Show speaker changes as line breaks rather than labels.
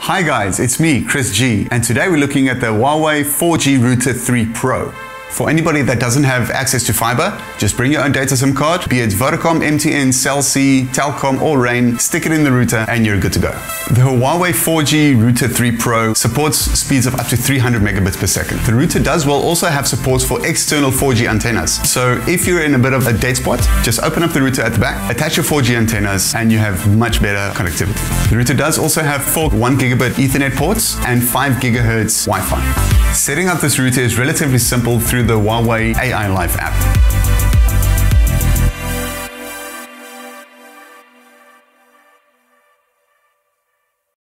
Hi guys, it's me, Chris G, and today we're looking at the Huawei 4G Router 3 Pro. For anybody that doesn't have access to fiber, just bring your own data SIM card, be it Vodacom, MTN, Cell C, Telkom, or Rain, stick it in the router and you're good to go. The Huawei 4G Router 3 Pro supports speeds of up to 300 megabits per second. The router does well also have support for external 4G antennas. So if you're in a bit of a dead spot, just open up the router at the back, attach your 4G antennas, and you have much better connectivity. The router does also have four 1 gigabit Ethernet ports and 5 gigahertz Wi-Fi. Setting up this router is relatively simple through the Huawei AI Life app.